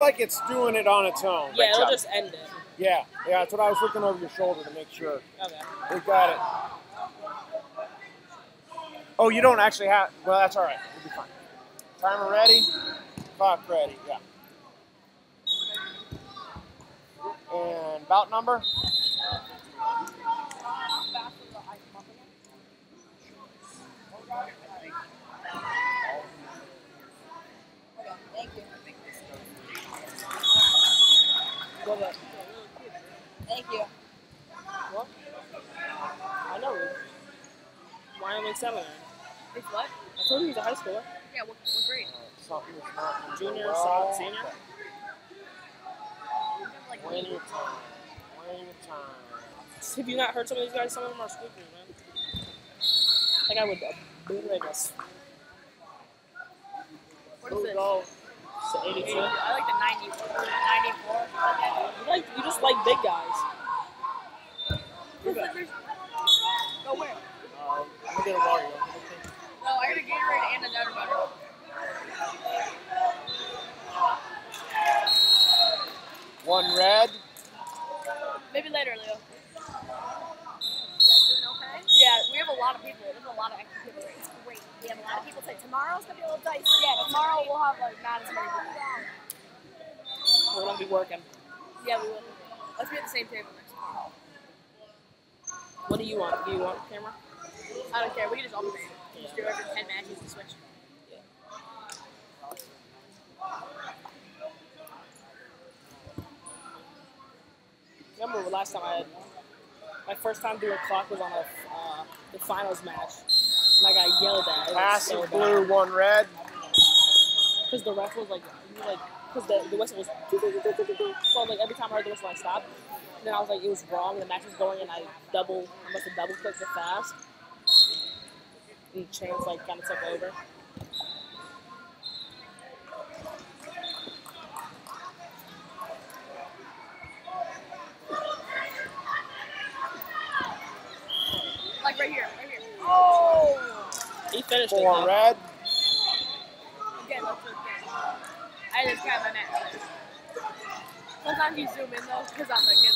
like it's doing it on its own. Yeah, it'll just end it. Yeah, yeah, that's what I was looking over your shoulder to make sure. Okay. We got it. Oh, you don't actually have. Well, that's all right. We'll be fine. Timer ready. Clock ready. Yeah. And bout number. Thank you. Go ahead. Thank you. What? I know. Why am I seven? It's what? I told you he's a high schooler. Yeah, what, what grade? Uh, something is not Junior, well. so- senior? Like, Plenty of time. Plenty of time. Have you not heard some of these guys? Some of them are squeaky, man. I think I would uh, obliterate us. what is this? Go. So 82. I like the 90, 94. You, like you just like big guys. There's, there's, go where? I'm gonna get a Wario. No, I got a Gatorade and a Nutter One red. Maybe later, Leo. Doing okay? Yeah, we have a lot of people. There's a lot of extra people. It's great. We have a lot of people say tomorrow's gonna be a little dicey. Yeah, tomorrow we'll have like not as many people. We're gonna be working. Yeah, we will. Let's be at the same table next time. What do you want? Do you want camera? I don't care. We can just alternate. We Just do every 10 matches and switch. Remember the last time I had my first time doing clock was on a uh, the finals match, and I got yelled at. It was so blue, one red. because the ref was like, he like, because the, the whistle was, so like every time I heard the whistle, I stopped. And then I was like, it was wrong. The match was going, and I double, I must have double clicked it fast. And Chance like kind of took over. Like right here, right here. Oh! He finished it. Four though. red. Again, let's look. I just grab my match. Sometimes you zoom in though, because I'm the good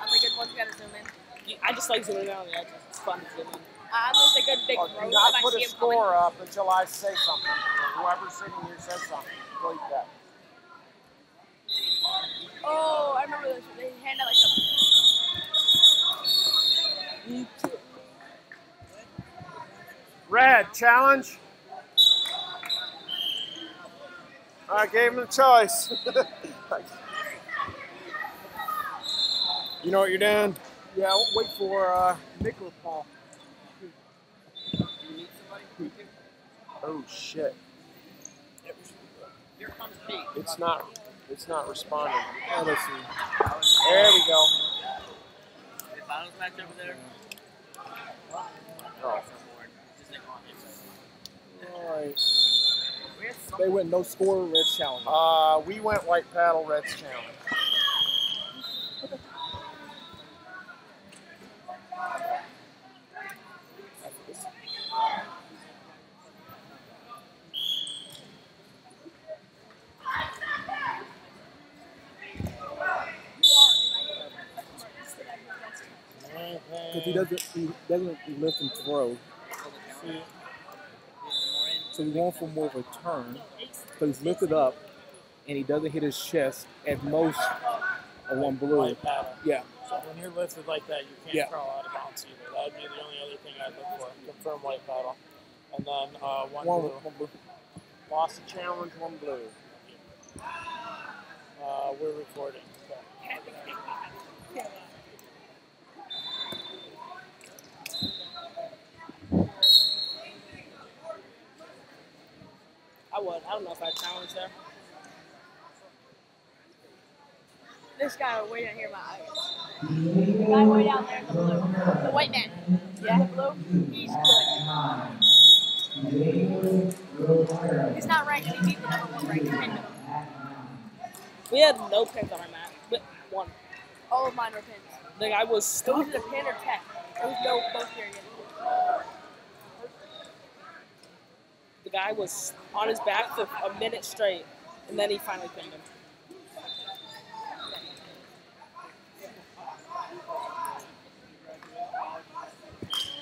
I'm the good one who gotta zoom in. I just like zooming in on the edges. It's fun to zoom in. I'm just a good big Oh, bro. do if not I put see a him coming. score up until I say something. Or whoever's sitting here says something. Delete that. Oh, I remember this. They hand out like some. Red, challenge. I gave him a choice. you know what you're doing? Yeah, wait for uh, Nick or Paul. Oh shit! Here comes Pete. It's not. It's not responding. Oh, let's see. There we go. The finals match over there. Oh. Just like on it. All right. They went no score, red challenge. Uh, we went white paddle, Reds challenge. Because he doesn't, he doesn't lift and throw. So we're going for more of a turn. So he's lifted up, and he doesn't hit his chest at most a one blue. Yeah. So when you're lifted like that, you can't Yeah. throw out of bounds either. That would be the only other thing I'd look for. Confirm white paddle. And then uh, one, One, blue. one blue. Lost the challenge, one blue. Uh, we're recording. So. Would. I don't know if I'd challenge there. This guy way down here, my eyes. The guy way down there in the blue. The white man. Yeah, the blue. He's good. He's not ranked. He beat the number one ranked pin. We had no pins on our mat, but one. All of mine were pins. The guy was was it a pin or tech? There was no both here yet. The guy was on his back for a minute straight. And then he finally pinned him.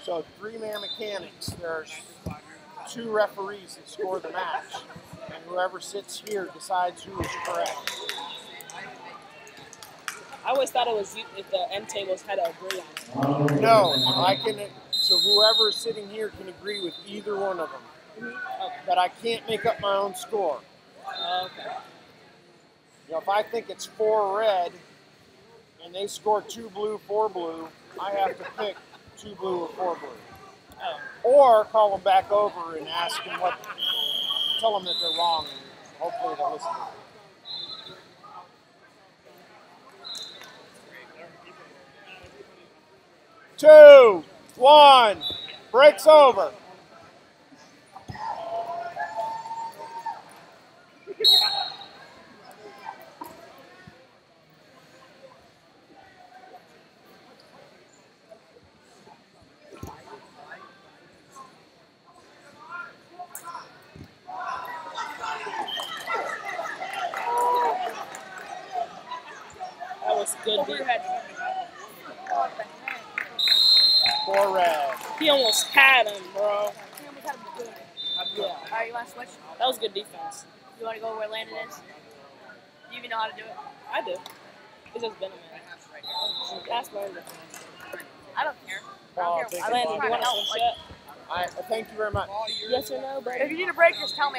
So three-man mechanics. There's two referees that score the match, and whoever sits here decides who is correct. I always thought it was you, if the end tables had to agree on it. No, I can. So whoever is sitting here can agree with either one of them, But I can't make up my own score. okay. You know, if I think it's four red, and they score two blue, four blue, I have to pick two blue or four blue. Oh. Or call them back over and ask them what, tell them that they're wrong, and hopefully they'll listen. Two, one, breaks over. Was good. Over your Beat. head. Four red. He almost had him, bro. Yeah, Alright, you want to switch? that was good defense. You want to go where Landon is? Do you even know how to do it? I do. It's just been a minute. That's my defense. I don't care. I Oh, don't care. it Landon, you want to to switch Like, it? I, I thank you very much. Yes or no, buddy? if you need a break, just tell me. I'll